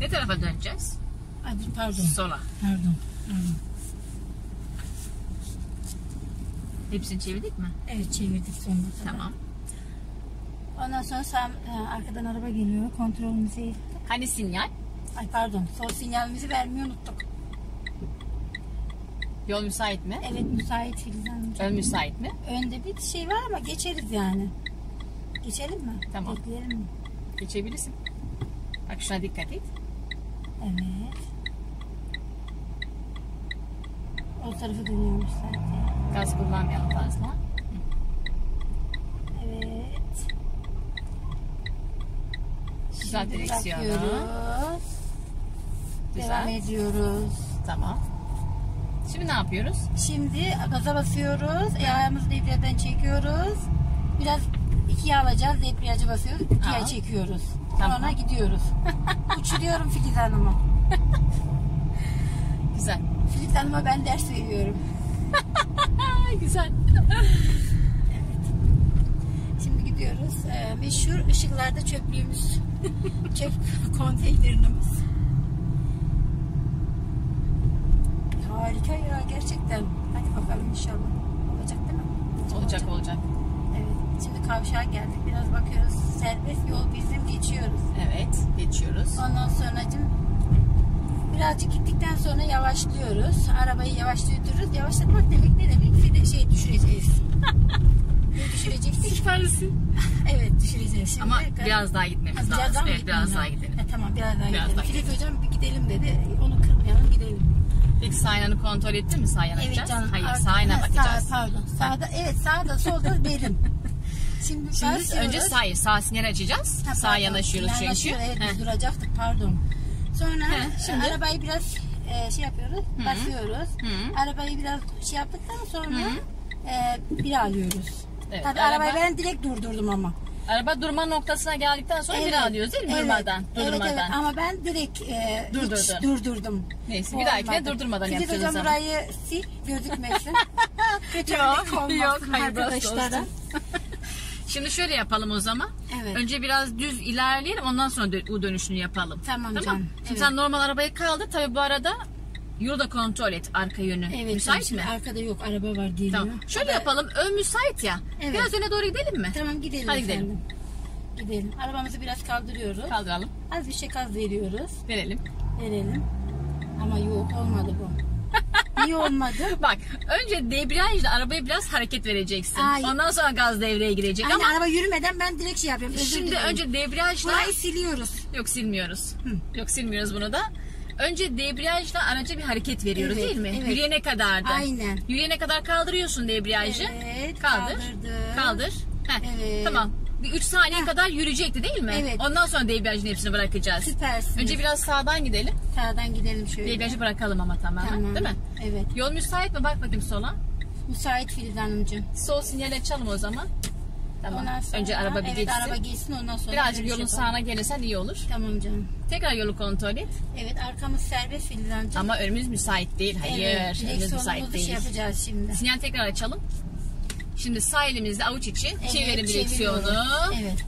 Ne tarafa döneceğiz? Ay, pardon. Sola. Pardon. Pardon. Hepsini çevirdik mi? Evet çevirdik sonuna kadar. Tamam. Ondan sonra sağ, e, arkadan araba geliyor. Kontrolümüzü... Hani sinyal? Ay pardon. Sol sinyalimizi vermeyi unuttuk. Yol müsait mi? Evet müsait Filiz. Ön müsait mi? Önde bir şey var ama geçeriz yani. Geçelim mi? Tamam. Bekleyelim mi? Geçebilirsin. Bak şuna dikkat et. Evet. O tarafa dönüyormuş zaten. Gaz kullanmayalım fazla. Evet. Güzel Şimdi direksiyonu. bırakıyoruz. Devam Güzel. ediyoruz. Tamam. Şimdi ne yapıyoruz? Şimdi gaza basıyoruz. E, ayağımızı debriyajdan çekiyoruz. Biraz ikiye alacağız. Debriyajı basıyoruz. ikiye Tamam. çekiyoruz. Tamam. Sonra gidiyoruz. Uçuruyorum Filiz Hanım'a. Güzel. Filiz Hanım'a ben ders veriyorum. Güzel. Şimdi gidiyoruz. Ee, meşhur ışıklarda çöplüğümüz. Çöp konteynerimiz. Harika ya gerçekten. Hadi bakalım inşallah. Olacak değil mi? Olacak olacak. Evet. Kavşağa geldik. Biraz bakıyoruz. Serbest yol bizim geçiyoruz. Evet. Geçiyoruz. Ondan sonra birazcık gittikten sonra yavaşlıyoruz. Arabayı yavaşlıyoruz. Yavaşlatmak demek ne demek? Bir de şey düşüreceğiz. ne düşüreceksek? Süpersin. Evet düşüreceğiz. Şimdi Ama biraz daha gitmemiz Ha, biraz lazım. daha evet biraz daha lazım? gidelim. Ha, tamam biraz daha Biraz gidelim. daha Filiz hocam bir gidelim dedi. Onu kırmayalım gidelim. Peki sağ kontrol ettin mi? Sağ Evet bakacağız. canım. Hayır sağ bakacağız. Sağ, pardon. Sağda evet sağda solda benim. Şimdi, Şimdi önce sağ, sağ sinyal açacağız. Ha, sağ yanaşıyoruz çünkü. Yanaşıyor, Evet Heh. duracaktık pardon. Sonra Heh, şimdi arabayı biraz e, şey yapıyoruz. Basıyoruz. Hı. Arabayı biraz şey yaptıktan sonra e, bir alıyoruz. Evet, Tabii araba- arabayı ben direkt durdurdum ama. Araba durma noktasına geldikten sonra bir alıyoruz değil mi? evet, Durmadan. Evet, Durdurmadan. evet. ama ben direkt e, durdurdum. Neyse, bir dahakine durdurmadan Filiz yapacağız hocam burayı sil gözükmesin. Kötü Yok, yok, hayır, arkadaşlara. Şimdi şöyle yapalım o zaman. Evet. Önce biraz düz ilerleyelim ondan sonra dö- U dönüşünü yapalım. Tamam canım, Şimdi evet. sen normal arabayı kaldır. Tabii bu arada yolu da kontrol et arka yönü. Evet, Müsait şimdi mi? Arkada yok araba var geliyor. Tamam. Şöyle yapalım. Ön müsait ya. Evet. Biraz öne doğru gidelim mi? Tamam gidelim Hadi efendim. gidelim. Gidelim. Arabamızı biraz kaldırıyoruz. Kaldıralım. Az bir şey gaz veriyoruz. Verelim. Verelim. Ama yok olmadı bu. Niye olmadı? Bak önce debriyajla arabaya biraz hareket vereceksin. Ay. Ondan sonra gaz devreye girecek Aynen ama araba yürümeden ben direkt şey yapıyorum. Özür şimdi dilerim. önce debriyajla Burayı siliyoruz. yok silmiyoruz. Yok silmiyoruz bunu da. Önce debriyajla araca bir hareket veriyoruz Evet, değil mi? evet. Yürüyene kadar da. Aynen. Yürüyene kadar kaldırıyorsun debriyajı. Evet, Kaldır. kaldırdım. Kaldır. Heh, Evet. Tamam. Bir 3 saniye kadar yürüyecekti değil mi? Evet. Ondan sonra debriyajın hepsini bırakacağız. Süpersiniz. Önce biraz sağdan gidelim. Sağdan gidelim şöyle. Debriyajı bırakalım ama tamamen. Tamam. Değil mi? Evet. Yol müsait mi? Bak bakayım sola. Müsait Filiz Hanımcığım. Sol sinyal açalım o zaman. Tamam. Ondan sonra- Önce araba bir evet, geçsin. araba geçsin ondan sonra. Birazcık yolun yapalım. sağına gelirsen iyi olur. Tamam canım. Tekrar yolu kontrol et. Evet arkamız serbest Filiz Hanımcığım. Ama önümüz müsait değil. Hayır. Evet, önümüz müsait değil. şey yapacağız şimdi. Sinyal tekrar açalım. Şimdi sağ elimizde avuç için Evet, çevirelim direksiyonu. Evet.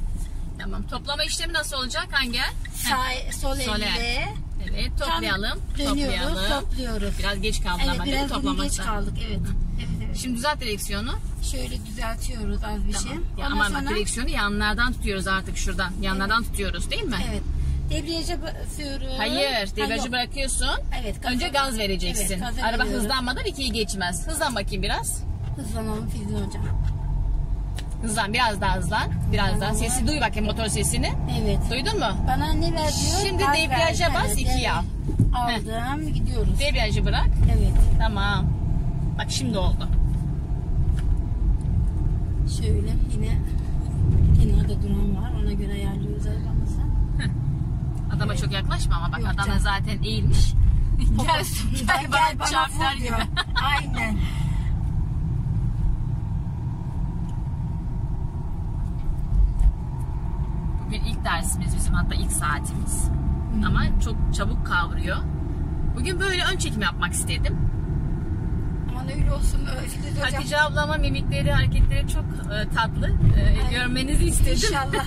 Tamam. Toplama işlemi nasıl olacak? Hangi? Sağ, sol Sol el. elle. Evet. Tam Toplayalım. Dönüyoruz, Toplayalım. topluyoruz. Biraz geç kaldın Evet ama biraz bugün geç toplamakta? kaldık evet. Evet evet. Şimdi düzelt direksiyonu. Şöyle düzeltiyoruz az bir şey. Tamam. Ya Ondan aman bak sonra direksiyonu yanlardan tutuyoruz artık şuradan. Yanlardan tutuyoruz değil mi? evet. Debriyaja basıyoruz. Hayır, Ha, debriyajı yok. bırakıyorsun. Evet, gazı- Önce gaz vereceksin. Evet, Araba veriyorum. hızlanmadan ikiyi geçmez. Hızlan bakayım biraz. Hızlanalım Filiz hocam. Hızlan, biraz daha hızlan. Biraz daha. Sesi duy bakayım motor sesini. Evet. Duydun mu? Bana ne ver diyor? Şimdi Gaz debriyaja ver. bas, Evet, ikiye evet. al. Aldım gidiyoruz. Debriyajı bırak. Evet. Tamam. Bak şimdi oldu. Şöyle yine kenarda duran var. Ona göre ayarlıyoruz arabamızı. Adama çok yaklaşma ama bak Yok adam da canım. zaten eğilmiş. gel, Gel, bana çarp der gibi. Aynen. Bugün ilk dersimiz bizim hatta ilk saatimiz. Ama çok çabuk kavruyor. Bugün böyle ön çekim yapmak istedim. aman öyle olsun. Firdevs hocam. Hatice ablama mimikleri, hareketleri çok e, tatlı. E, Ay. görmenizi istedim. İnşallah.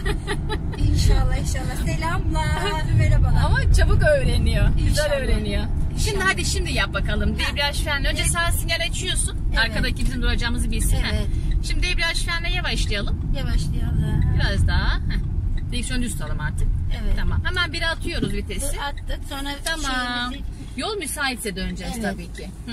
inşallah inşallah. Selamlar. Merhabalar. Ama çabuk öğreniyor. Güzel İnşallah. öğreniyor. Şimdi İnşallah. hadi şimdi yap bakalım. Debriyaj frenle. Önce sağ sinyal açıyorsun. Evet. Arkadaki bizim duracağımızı bilsin. Evet. Heh. Şimdi debriyaj frenle yavaşlayalım. Yavaşlayalım. Biraz daha. Heh. Direksiyonu düz tutalım artık. Evet. Tamam. Hemen biri atıyoruz vitesi. Bu Attık. Sonra Tamam. şeyimizi Yol müsaitse döneceğiz Evet. tabii ki. Hı.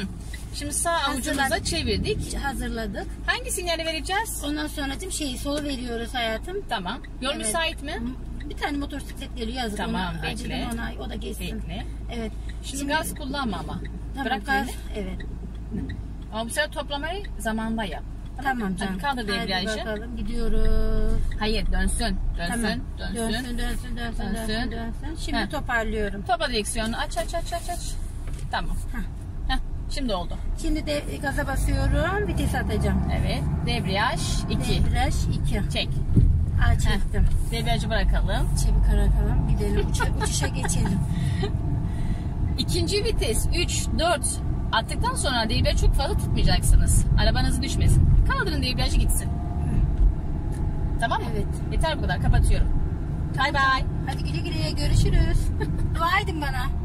Şimdi sağ avucumuza Hazırladık. çevirdik. hazırladık. Hangi sinyali vereceğiz? Ondan sonra tüm şeyi solu veriyoruz hayatım. Tamam. Yol Evet. müsait mi? Bir tane motosiklet geliyor yazık Tamam, ona. bekle. Ona o da geçsin. Bekle. Evet. Şimdi, gaz kullanma ama. Tamam, Bırak gaz. elini. Evet. Ama bu sefer toplamayı zamanda yap. Tamam canım. Hadi kaldır debriyajı. Hadi bakalım gidiyoruz. Hayır dönsün. Dönsün. Tamam. Dönsün. Dönsün, dönsün, dönsün, Dönsün. dönsün, dönsün. Şimdi Heh. toparlıyorum. Topa direksiyonu aç aç aç aç aç. Tamam. Heh. Heh, şimdi oldu. Şimdi de gaza basıyorum. Vites atacağım. Evet. Debriyaj 2. Debriyaj 2. Çek. Aa çektim. Debriyajı bırakalım. Çevik bırakalım. Gidelim. Uça, uçuşa geçelim. İkinci vites 3, 4 attıktan sonra debriyajı çok fazla tutmayacaksınız. Arabanızı düşmesin. Kaldırın debriyajı gitsin. Tamam mı? Evet. Yeter bu kadar. Kapatıyorum. Bay bay. Hadi güle güle görüşürüz. Dua edin bana.